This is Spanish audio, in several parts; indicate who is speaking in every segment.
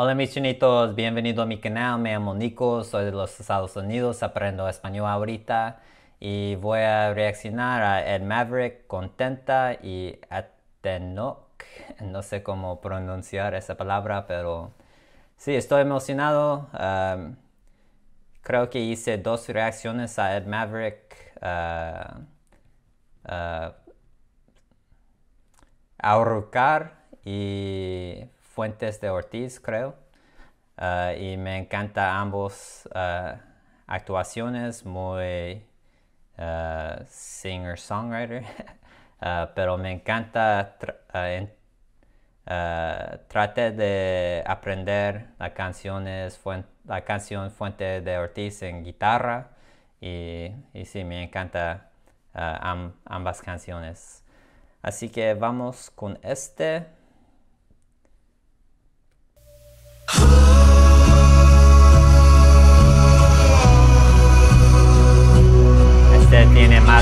Speaker 1: Hola mis chinitos, bienvenido a mi canal, me llamo Nico, soy de los Estados Unidos, aprendo español ahorita. Y voy a reaccionar a Ed Maverick, Contenta y Atenok, no sé cómo pronunciar esa palabra, pero sí, estoy emocionado. Creo que hice dos reacciones a Ed Maverick. Uh, uh, y Fuentes de Ortiz, creo. Uh, y me encanta ambos uh, actuaciones, muy uh, singer-songwriter, pero me encanta, traté de aprender las canciones, la canción Fuente de Ortiz en guitarra y, y sí, me encanta ambas canciones. Así que vamos con. Este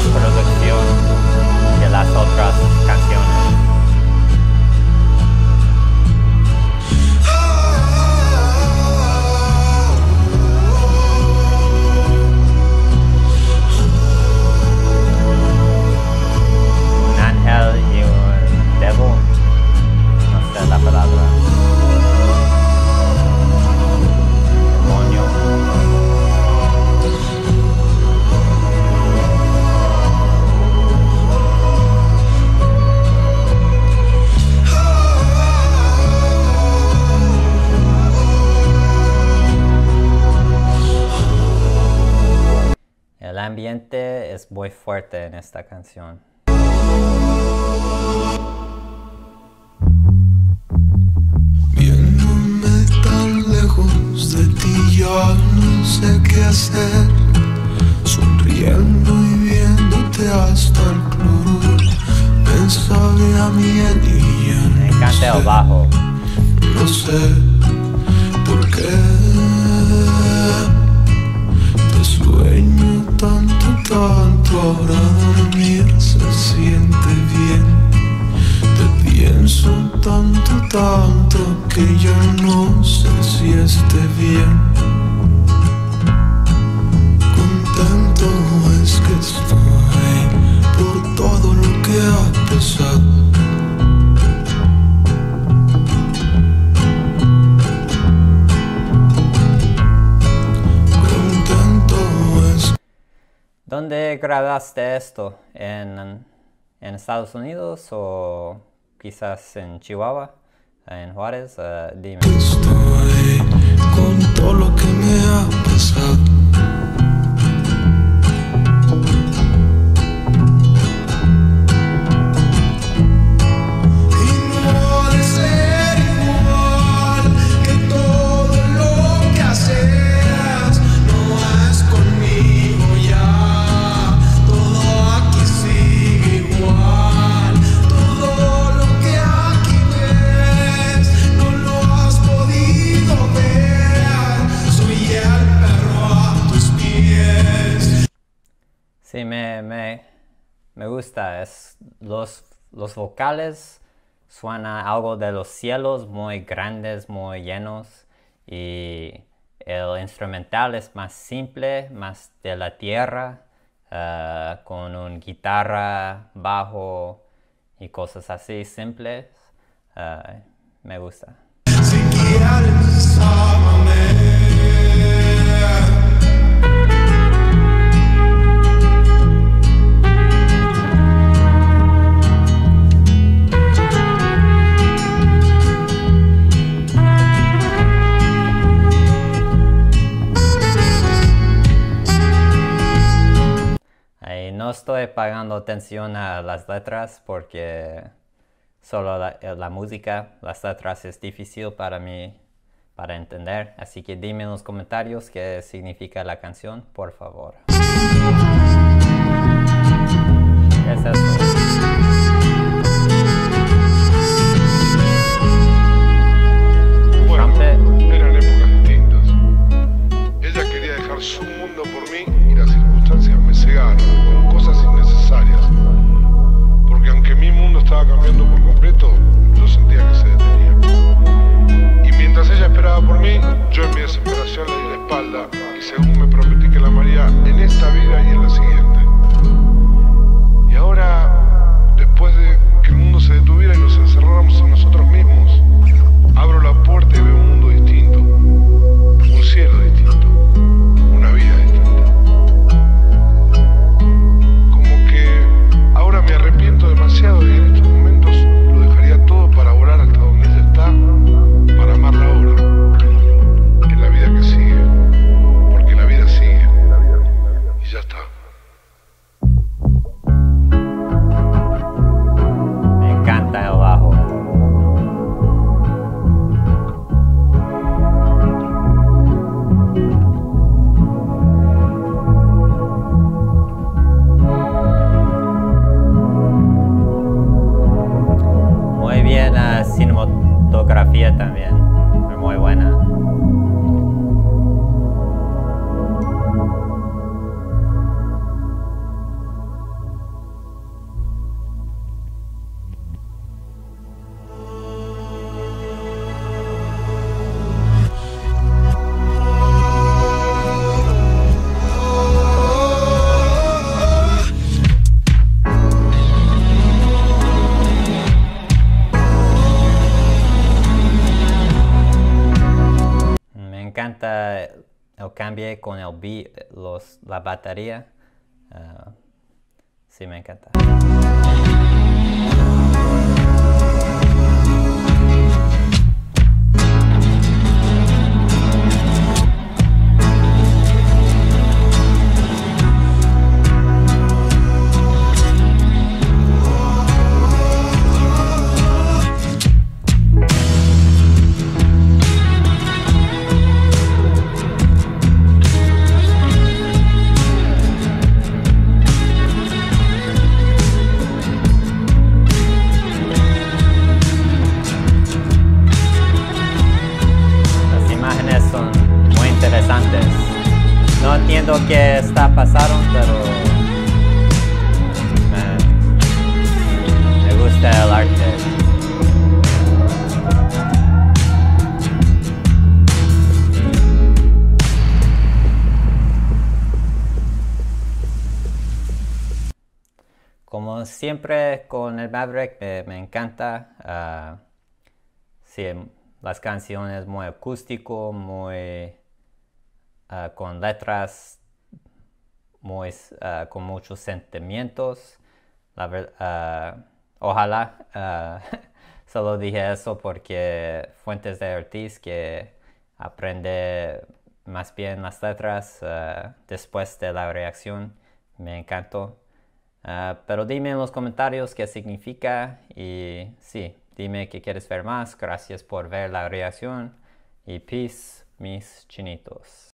Speaker 1: tiene más ambiente es muy fuerte en esta canción.
Speaker 2: Viéndome tan lejos de ti ya no sé qué hacer. Sonriendo y viéndote hasta el club Me sabe a miel y ya
Speaker 1: Me encanta el bajo.
Speaker 2: No sé por qué tanto ahora dormir se siente bien. Te pienso tanto, tanto que ya no sé si esté bien.
Speaker 1: ¿Dónde grabaste esto? ¿En, ¿En, Estados Unidos o quizás en Chihuahua? ¿En Juárez? Uh, dime.
Speaker 2: Estoy con todo lo que me ha pasado.
Speaker 1: Me gusta. Es, los, los vocales suenan algo de los cielos, muy grandes, muy llenos. Y el instrumental es más simple, más de la tierra, uh, con un guitarra, bajo y cosas así simples. Uh, me gusta. Estoy pagando atención a las letras porque solo la, la, música, las letras es difícil para mí para entender. Así que dime en los comentarios qué significa la canción, por favor.
Speaker 3: cambiando según me prometí que la amaría
Speaker 1: cinematografía también. Muy buena. Encanta el cambio con el beat, los, la batería. Ah, sí, me encanta. Entiendo qué está pasando, pero me, gusta el arte. Como siempre con el Maverick me, encanta. ah, sí, las canciones muy acústico, muy ah, con letras muy ah, con muchos sentimientos. Ah, ojalá solo dije eso porque Fuentes de Ortiz que aprende más bien las letras después de la reacción me encantó. Ah, pero dime en los comentarios qué significa y sí, dime qué quieres ver más. Gracias por ver la reacción y peace, mis chinitos.